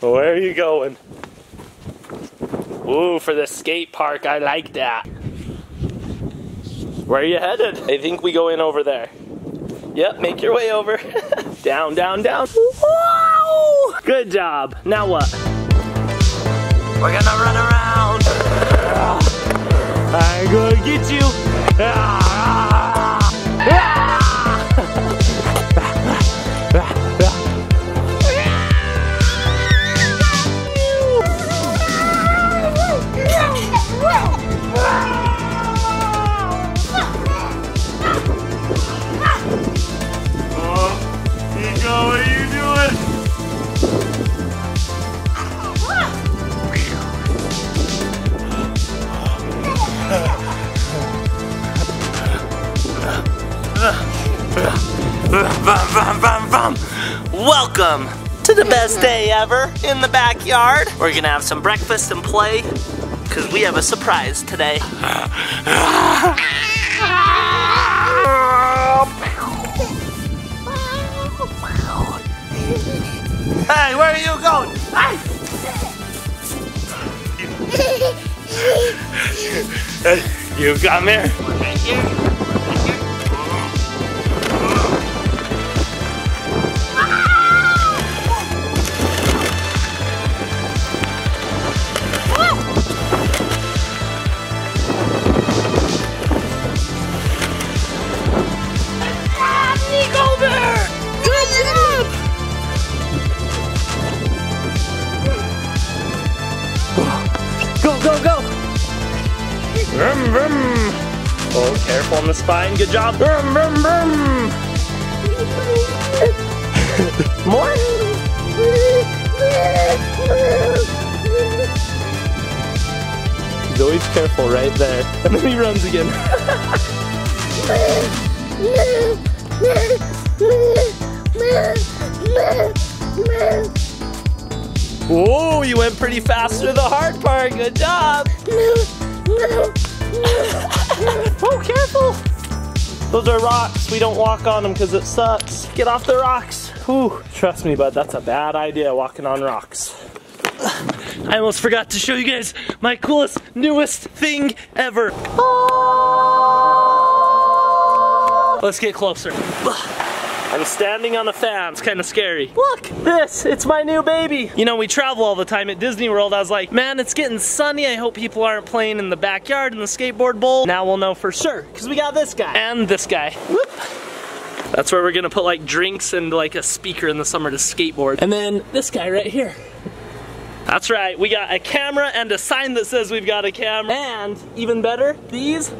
Where are you going? Ooh, for the skate park, I like that. Where are you headed? I think we go in over there. Yep, make your way over. down, down, down. Wow! Good job. Now what? We're gonna run around. I'm gonna get you. Ah! Best day ever in the backyard. We're gonna have some breakfast and play because we have a surprise today. Hey, where are you going? Hey, you come here. Good job. Vroom, vroom, vroom. More? He's always careful right there. And then he runs again. Whoa, you went pretty fast through the hard part. Good job. Oh, careful. Those are rocks. We don't walk on them because it sucks. Get off the rocks. Whew. Trust me, bud, that's a bad idea walking on rocks. I almost forgot to show you guys my coolest, newest thing ever. Ah. Let's get closer. I'm standing on a fan. It's kind of scary. Look, this, it's my new baby. You know, we travel all the time at Disney World. I was like, man, it's getting sunny. I hope people aren't playing in the backyard in the skateboard bowl. Now we'll know for sure, because we got this guy. And this guy. Whoop. That's where we're gonna put like drinks and like a speaker in the summer to skateboard. And then this guy right here. That's right, we got a camera and a sign that says we've got a camera. And even better, these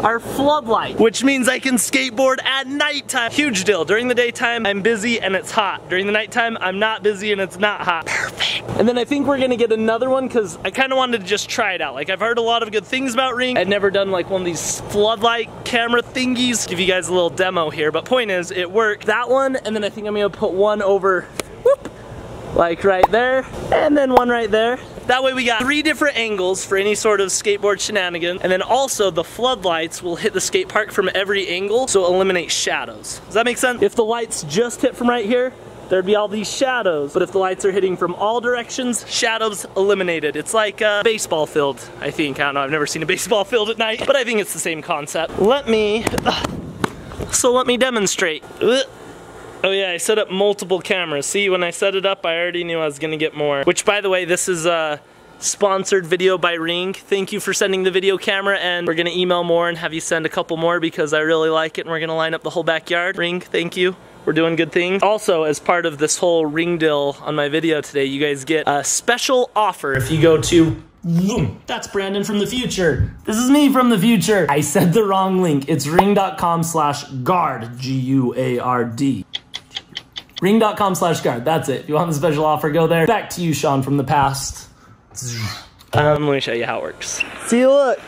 are floodlight, which means I can skateboard at nighttime. Huge deal. During the daytime, I'm busy and it's hot. During the nighttime, I'm not busy and it's not hot. Perfect. And then I think we're gonna get another one because I kind of wanted to just try it out. Like I've heard a lot of good things about Ring. I'd never done like one of these floodlight camera thingies. Give you guys a little demo here, but point is, it worked. That one, and then I think I'm gonna put one over, whoop, like right there, and then one right there. That way we got three different angles for any sort of skateboard shenanigan, and then also the floodlights will hit the skate park from every angle, so eliminate shadows. Does that make sense? If the lights just hit from right here, there'd be all these shadows. But if the lights are hitting from all directions, shadows eliminated. It's like a baseball field, I think. I don't know, I've never seen a baseball field at night, but I think it's the same concept. Let me, uh, so let me demonstrate. Oh yeah, I set up multiple cameras. See, when I set it up, I already knew I was gonna get more. Which, by the way, this is a sponsored video by Ring. Thank you for sending the video camera, and we're gonna email more and have you send a couple more because I really like it, and we're gonna line up the whole backyard. Ring, thank you. We're doing good things. Also, as part of this whole ring deal on my video today, you guys get a special offer if you go to. That's Brandon from the future. This is me from the future. I said the wrong link. It's ring.com slash guard, G-U-A-R-D. Ring.com slash guard. That's it. If you want the special offer, go there. Back to you, Shaun, from the past. Um, let me show you how it works. See, you, look.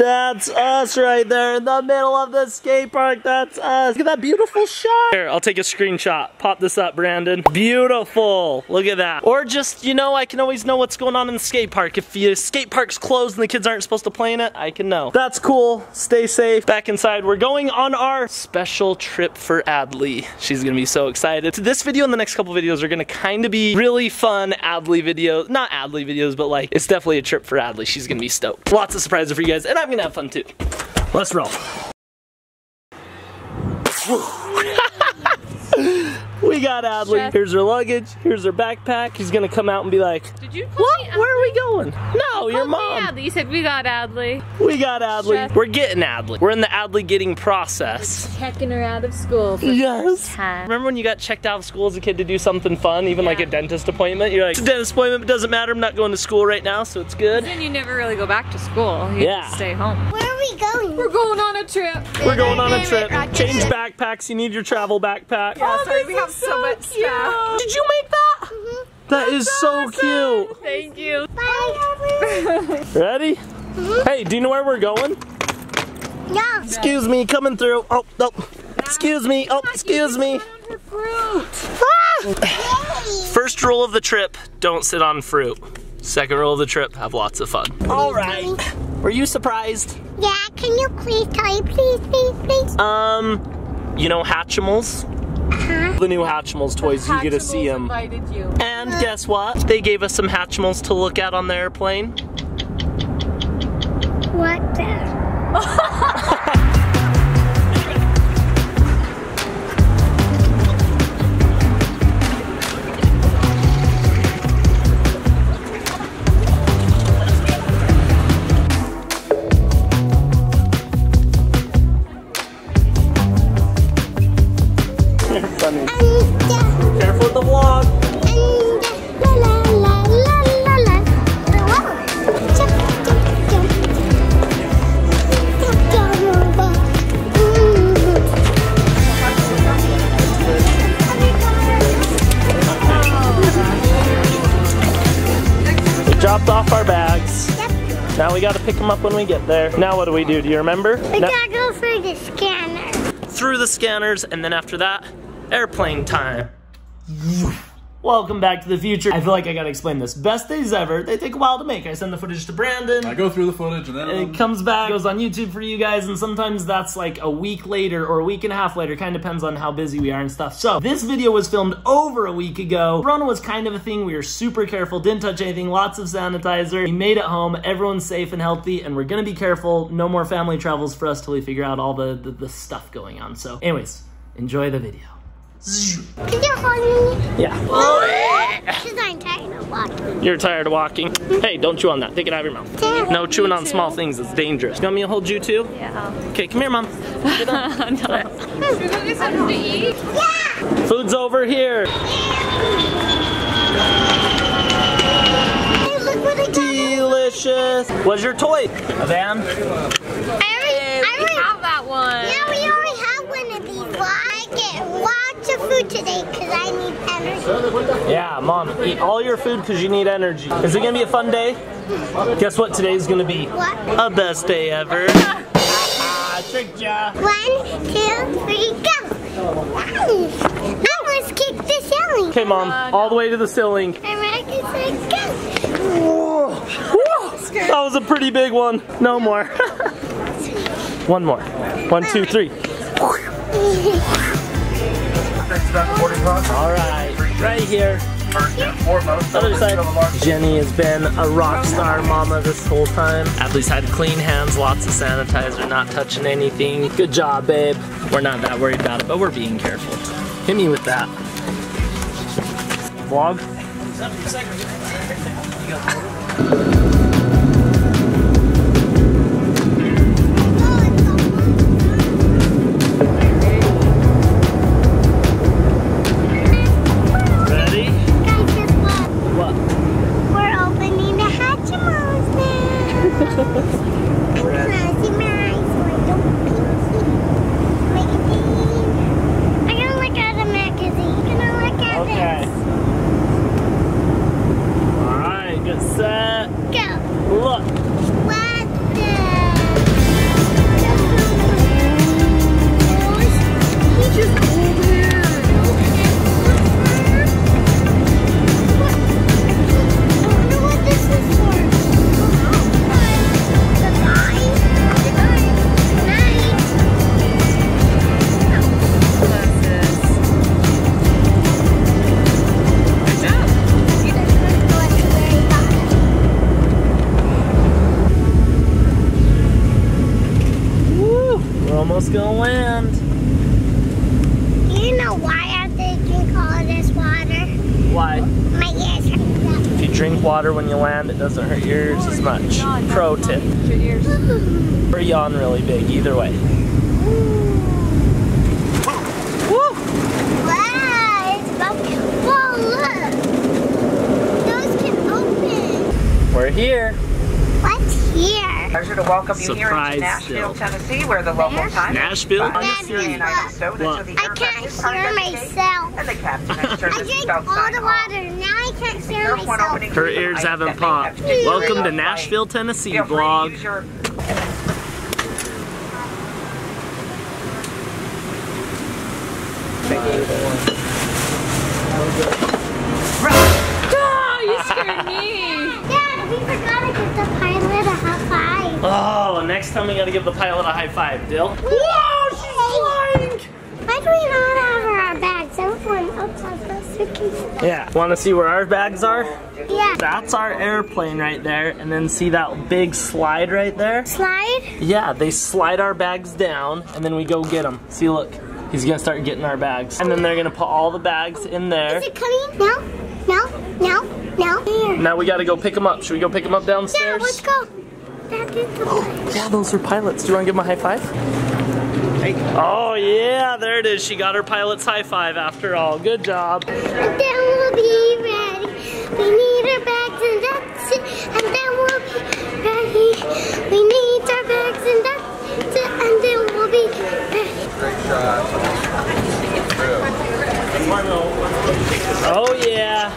That's us right there in the middle of the skate park. That's us. Look at that beautiful shot. Here, I'll take a screenshot. Pop this up, Brandon. Beautiful. Look at that. Or just, you know, I can always know what's going on in the skate park. If the skate park's closed and the kids aren't supposed to play in it, I can know. That's cool. Stay safe. Back inside. We're going on our special trip for Adley. She's gonna be so excited. So This video and the next couple videos are gonna kind of be really fun Adley videos. Not Adley videos, but like, it's definitely a trip for Adley. She's gonna be stoked. Lots of surprises for you guys, and I'm gonna have fun too. Let's roll. we got Adley. Chef. Here's her luggage. Here's her backpack. He's gonna come out and be like, Did you call "What? me Where are we going?" No, your Called me mom. Adley. You said we got Adley. We got Adley. Chef. We're getting Adley. We're in the Adley getting process. Checking her out of school for Yes. time. Remember when you got checked out of school as a kid to do something fun, even like a dentist appointment? You're like, it's a dentist appointment, but doesn't matter. I'm not going to school right now, so it's good. Then you never really go back to school. You Yeah. just stay home. Where are we going? We're going on a trip. We're going on a trip. Change Ship. backpacks. You need your travel backpack. Oh, sorry, this we is have so much stuff. Did you make that? That is so cute. Thank you. Bye. Ready? Mm-hmm. Hey, do you know where we're going? yeah. Excuse me, coming through. Oh, no. Excuse me. Oh, excuse me. Ah! First rule of the trip, don't sit on fruit. Second rule of the trip, have lots of fun. All right. Were you surprised? Yeah, can you please tell me, please, please, please? Um, you know Hatchimals? Uh-huh. The new Hatchimals toys, you get to see them. Invited you. And guess what? They gave us some Hatchimals to look at on the airplane. What the? Now we gotta pick them up when we get there. Now what do we do? Do you remember? We Now- gotta go through the scanner. through the scanners, and then after that, airplane time. Welcome back to the future. I feel like I gotta explain this. Best days ever. They take a while to make. I send the footage to Brandon. I go through the footage and then it comes back, goes on YouTube for you guys, and sometimes that's like a week later or a week and a half later. Kind of depends on how busy we are and stuff. So this video was filmed over a week ago. Corona was kind of a thing. We were super careful, didn't touch anything, lots of sanitizer. We made it home. Everyone's safe and healthy, and we're gonna be careful. No more family travels for us till we figure out all the, the, the stuff going on. So, anyways, enjoy the video. Can you hold me? Yeah. Oh, because I'm tired of walking. You're tired of walking. Mm-hmm. Hey, don't chew on that. Take it out of your mouth. No chewing on small things. It's dangerous. You want me to hold you too? Yeah. Okay, come here, mom. Should we go get something to eat? Food's over here. Hey, look what I got. Delicious. What's your toy? A van? I already, I We already, have that one. yeah, we already have one of these. Well, I get lots of food today because I need energy. Yeah, mom. Eat all your food because you need energy. Is it gonna be a fun day? Guess what today's gonna be? What? A best day ever. ah, tricked ya. One, two, three, go. I almost kicked the ceiling. Okay, mom. All the way to the ceiling. I'm ready to go. Whoa, That was a pretty big one. No more. one more. One, two, three. All right, right here. Other side. Jenny has been a rock star mama this whole time. Adley's had clean hands, lots of sanitizer, not touching anything. Good job, babe. We're not that worried about it, but we're being careful. Hit me with that. Vlog? Welcome you here Surprise into Nashville, still. Tennessee, where the local time Nashville? is Nashville. 5:15 a.m. So that What? till the I can't hear at the gate, myself. And the captain I turned the drank all the water. Now I can't hear myself. Her ears haven't popped. Welcome to. Nashville, Tennessee Feel free to vlog. use your Ah, you scared me. Dad, we forgot to give the pilot a high five. Oh, next time we gotta give the pilot a high five, Dill. Whoa, she's flying! Why do we not have our bags? Everyone else has their suitcases. Yeah. Wanna see where our bags are? Yeah. That's our airplane right there, and then see that big slide right there? Slide? Yeah, they slide our bags down, and then we go get them. See, look, he's gonna start getting our bags. And then they're gonna put all the bags in there. Is it coming? No, no, no, no. Now we gotta go pick them up. Should we go pick them up downstairs? Yeah, let's go. Dad, did the Yeah, those are pilots. Do you wanna give them a high five? Oh yeah, there it is. She got her pilot's high five after all. Good job. Then we'll be ready. We need our bags and that's it. And then we'll be ready. We need our bags and that's it. And then we'll be ready. Oh yeah.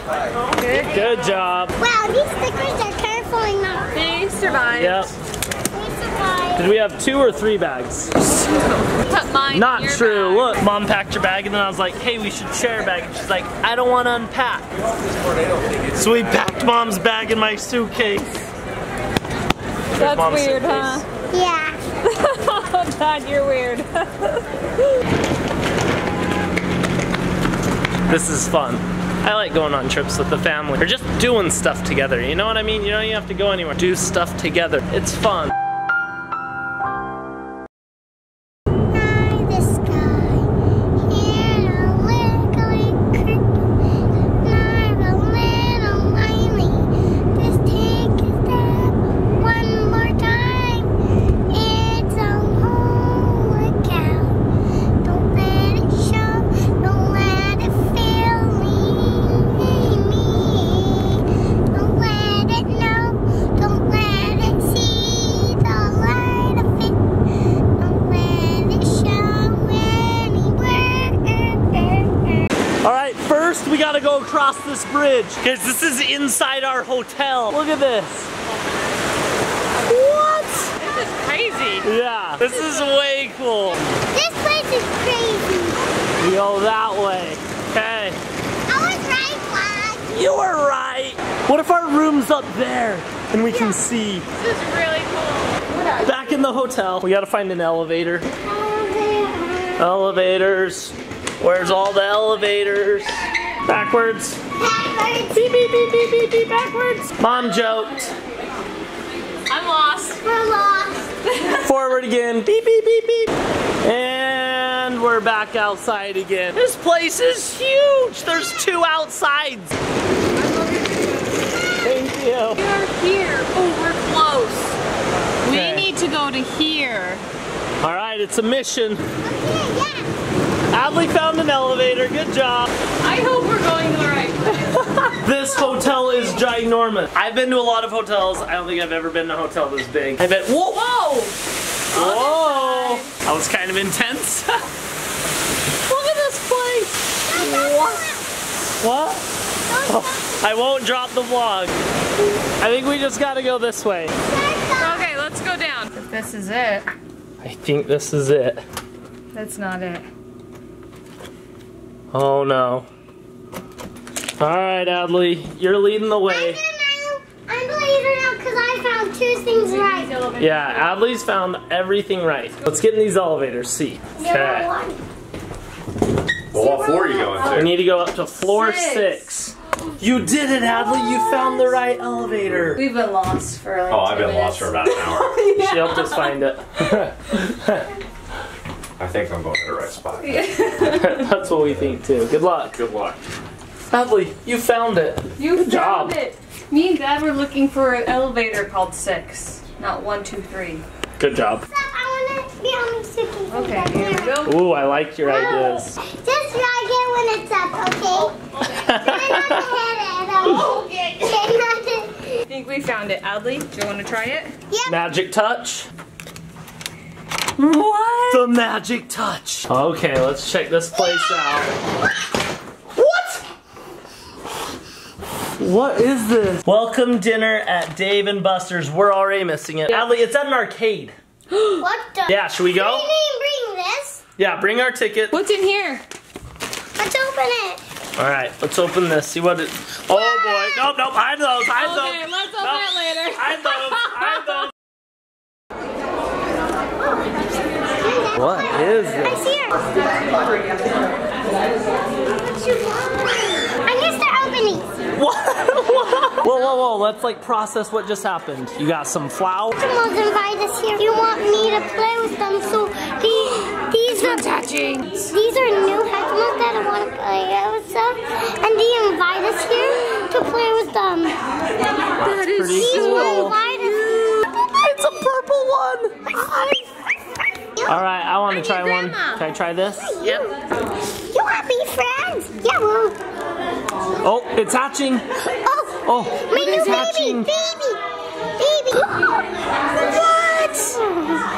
Good job. Wow, these stickers are terrifying now. They survived. Yep. We survived. Did we have two or three bags? Put mine in Not your true. bag. Look, mom packed your bag, and then I was like, hey, we should share a bag. And she's like, I don't want to unpack. So we packed mom's bag in my suitcase. That's mom's weird, suitcase. huh? Yeah. Dad, you're weird. This is fun. I like going on trips with the family or just doing stuff together. You know what I mean? You don't even have to go anywhere. Do stuff together. It's fun. This bridge because this is inside our hotel. Look at this. What? This is crazy. Yeah, this is way cool. This place is crazy. We go that way. Okay. I was right, Vlad. You were right. What if our room's up there and we can see? This is really cool. Back in the hotel, we gotta find an elevator. Elevators. Where's all the elevators? Backwards. Backwards. Beep, beep, beep, beep, beep, beep, backwards. Mom joked. I'm lost. We're lost. Forward again. Beep, beep, beep, beep. And we're back outside again. This place is huge. There's two outsides. Thank you. We are here. Oh, we're close. We need to go to here. All right, it's a mission. Okay, yeah. Adley found an elevator. Good job. I hope we're going to the right way. This hotel is ginormous. I've been to a lot of hotels. I don't think I've ever been to a hotel this big. I bet. Whoa! Whoa! Whoa! That was kind of intense. Look at this place. What? What? Oh, I won't drop the vlog. I think we just gotta go this way. Okay, let's go down. If this is it, I think this is it. that's not it. Oh no. Alright, Adley, you're leading the I'm way. gonna. I'm the leader now because I found two things right. Yeah, Adley's found everything right. Let's get in these elevators, see. Zero, one. Well, what floor are you going We need to go up to floor Six. six. You did it, Adley. You found the right elevator. We've been lost for like Oh, I've been lost for about an hour. She helped us find it. I think I'm going to the right spot. That's what we think too. Good luck. Good luck. Adley, you found it. You Good found job. it. Me and Dad were looking for an elevator called six, not one, two, three. Good job. I want to be on the sticky. Okay, here we go. Ooh, I like your ideas. Just drag it when it's up, okay? Try not to hit okay? Try not to. I think we found it. Adley, do you want to try it? Yep. Magic touch. What? The magic touch. Okay, let's check this place out. What? What is this? Welcome dinner at Dave and Buster's. We're already missing it. Adley, it's at an arcade. What the? Yeah, should we go? We didn't bring this. Yeah, bring our ticket. What's in here? Let's open it. All right, let's open this. See what it. Oh boy! Nope, nope. Hide those. Hide those. Okay, let's open Nope. it later. Hide those. Hide those. What is I this? see her. I'm gonna start opening. What? whoa, whoa, whoa! Let's like process what just happened. You got some flour. Animals invite us here. You want me to play with them, so these these are Touching. these are new Hatchimals that I want to play with them, and they invite us here to play with them. That is Pretty These cool. invite us. It's a purple one. All right, I want to try one. Can I try this? Yep. You want to be friends? Yeah, well. Oh, it's hatching. Oh, Oh, my it new is baby, hatching. baby, baby. What?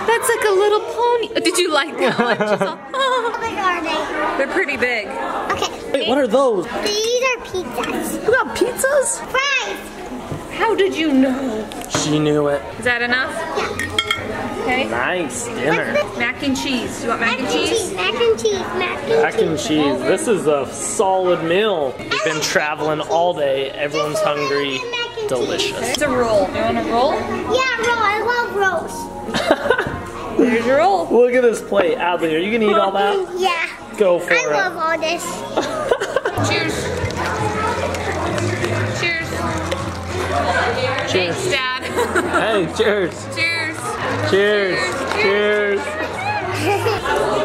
That's like a little pony. Oh, did you like that one? How big are they? They're pretty big. Okay, Wait, what are those? these are pizzas. You got pizzas? Fries. How did you know? She knew it. Is that enough? Okay. Nice dinner. Mac and cheese. You want mac, Mac and cheese, mac and cheese, mac and Mac and cheese. cheese. This is a solid meal. We've been traveling all day. Everyone's hungry. Delicious. It's a roll. You want a roll? Yeah, roll. I love rolls. Here's your roll. Look at this plate. Adley, are you gonna eat all that? Yeah. Go for I it. I love all this. Cheers. Cheers. Thanks, Dad. Hey, cheers. Cheers. Cheers. Cheers.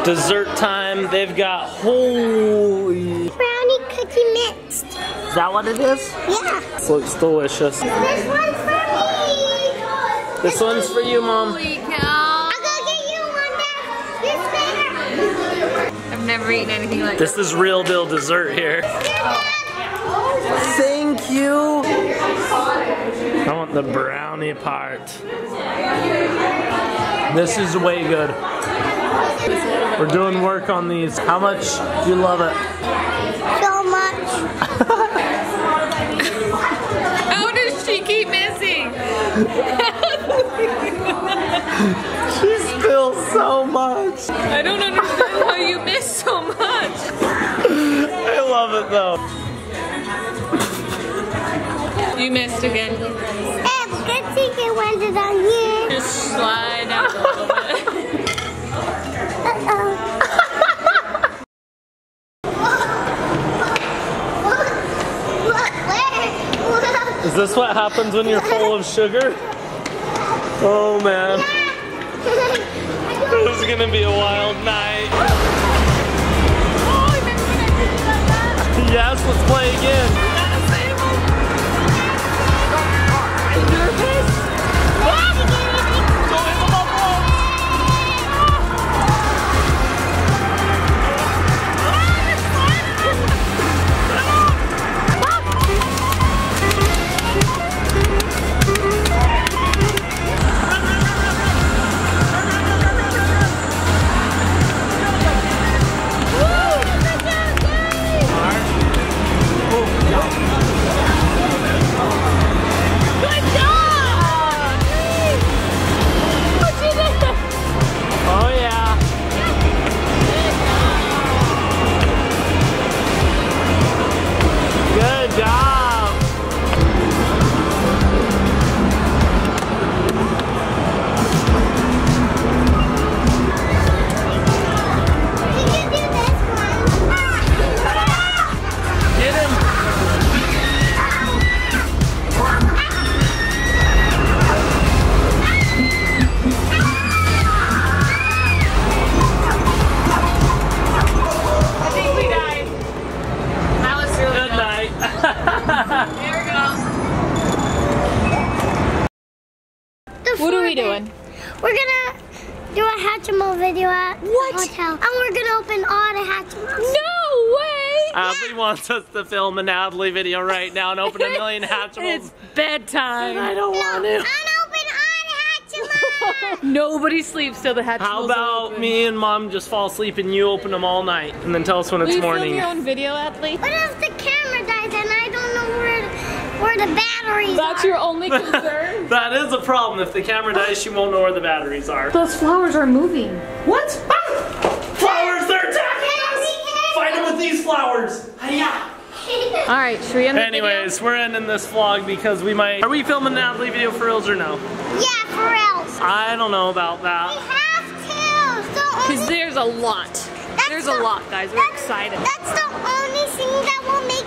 Dessert time. They've got holy. Brownie cookie mixed. Is that what it is? Yeah. This looks delicious. This one's for me. This one's for you, Mom. Holy cow. I'll go get you one that. This bigger. I've never eaten anything like This This is real deal dessert here. Here, Thank you. I want the brownie part. This is way good. We're doing work on these. How much do you love it? So much. How does she keep missing? She spills so much. I don't understand how you miss so much. I love it though. You missed again. Hey, good thing it went it on here. Just slide out a little bit. Uh-oh. Where? Is this what happens when you're full of sugar? Oh man, this is gonna be a wild night. Yes, let's play again. We doing? We're gonna do a Hatchimal video at What? the hotel. And we're gonna open all the Hatchimals. No way! Uh, Adley wants us to film an Adley video right now and open a million Hatchimals. It's bedtime. I don't want And to. open all Hatchimals. Nobody sleeps till the hatch How about me and mom just fall asleep and you open them all night and then tell us when Will it's you film morning? your own video, Adley? what if the camera dies and I don't know where, where the batteries That's are? your only concern? That is a problem. If the camera dies, she won't know where the batteries are. Those flowers are moving. What? Ah! Flowers, they're attacking us! Fight them with these flowers! Hiya! All right, should we end the Anyways, we're ending this vlog because we might. Are we filming an Adley video for reals or no? yeah, for reals. I don't know about that. We have to. Because only, there's a lot. That's There's a lot, guys. We're that's- excited. That's the only thing that will make me sleepy.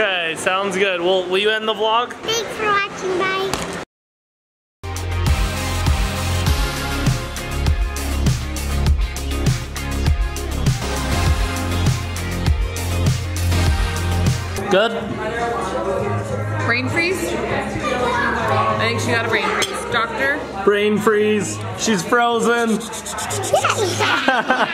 Okay, sounds good. Well, will you end the vlog? Thanks for watching. Bye. Good. Brain freeze? I think she got a brain freeze. Doctor? Brain freeze. She's frozen. Yeah.